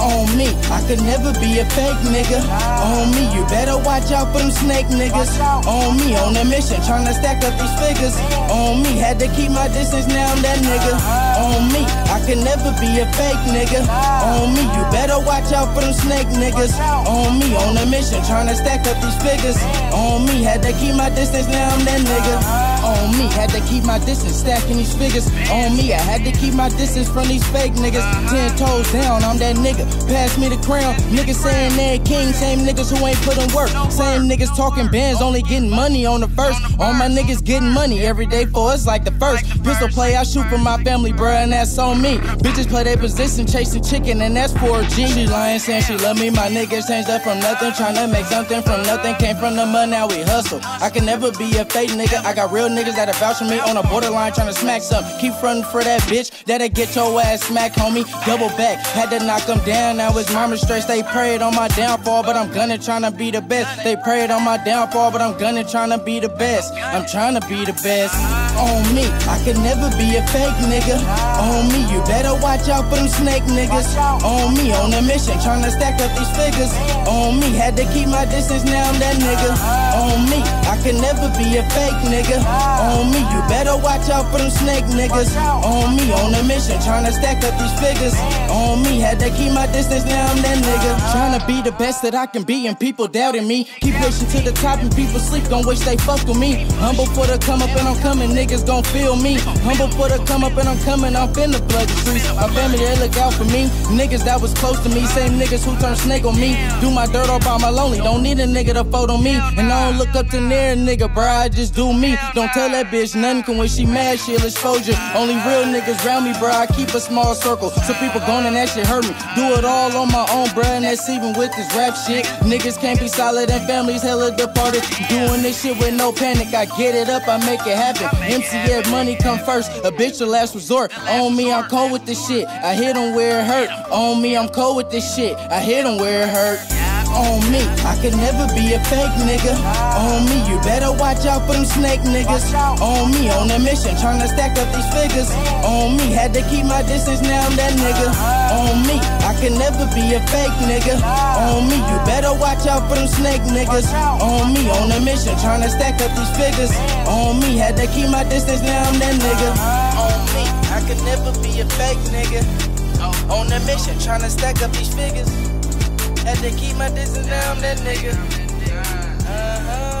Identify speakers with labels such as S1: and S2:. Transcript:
S1: On me, I could never be a fake nigga. On me, you better watch out for them snake niggas. On me, on a mission, tryna stack up these figures. On me, had to keep my distance, now that nigga. On me, I could never be a fake nigga. On me, you better watch out for them snake niggas. On me, on a mission, tryna stack up these figures. On me, had to keep my distance, now I'm that nigga. On me, had to keep my distance, stacking these figures. On me, I had to keep my distance from these fake niggas. Uh-huh. Ten toes down, I'm that nigga. Pass me the crown. Niggas saying they're king, same niggas who ain't put in work. Same niggas talking bands, only getting money on the first. All my niggas getting money every day for us like the first. Pistol play, I shoot for my family, bruh, and that's on me. Bitches play their position, chasing chicken, and that's for a G. She lying, saying she love me. My niggas changed up from nothing, trying to make something from nothing. Came from the mud, now we hustle. I can never be a fake nigga. I got real niggas that vouch for me on a borderline trying to smack some. Keep frontin' for that bitch, that'll get your ass smack, homie. Double back, had to knock him down. Now his mama stress. They prayed on my downfall, but I'm gonna tryna be the best. They prayed on my downfall, but I'm gonna tryna be the best. I'm tryna be the best. On me, I could never be a fake nigga. On me, you better watch out for them snake niggas. On me, on a mission, tryna stack up these figures. On me, had to keep my distance, now I'm that nigga. On me, could never be a fake nigga. On me, you better watch out for them snake niggas. On me, on a mission, tryna stack up these figures. On me, had to keep my distance, now I'm that nigga. Tryna be the best that I can be, and people doubting me. Keep pushing to the top, and people sleep, don't wish they fucked with me. Humble for the come up, and I'm coming, niggas gon' feel me. Humble for the come up, and I'm coming, I'm finna flood the streets. My family, they look out for me. Niggas that was close to me, same niggas who turned snake on me. Do my dirt all by my lonely, don't need a nigga to photo me. And I don't look up to near a nigga, bruh, I just do me. Don't tell that bitch nothing, cause when she mad, she'll expose you. Only real niggas round me, bruh, I keep a small circle. So people gone and that shit hurt me. Do it all on my own, bruh, and that's even with this rap shit. Niggas can't be solid and families hella departed. Doing this shit with no panic, I get it up, I make it happen. MCF money come first, a bitch the last resort. On me, I'm cold with this shit. I hit them where it hurt. On me, I'm cold with this shit. I hit them where it hurt on me. I could never be a fake nigga. On me, you better watch out for them snake niggas. On me, on a mission, trying to stack up these figures. On me, had to keep my distance, now I'm that nigga. On me, I could never be a fake nigga. On me, you better watch out for them snake niggas. On me, on a mission, trying to stack up these figures. On me, had to keep my distance, now I'm that nigga. On me, I could never be a fake nigga. On a mission, trying to stack up these figures. Had to keep my distance, now I'm that nigga. Uh huh.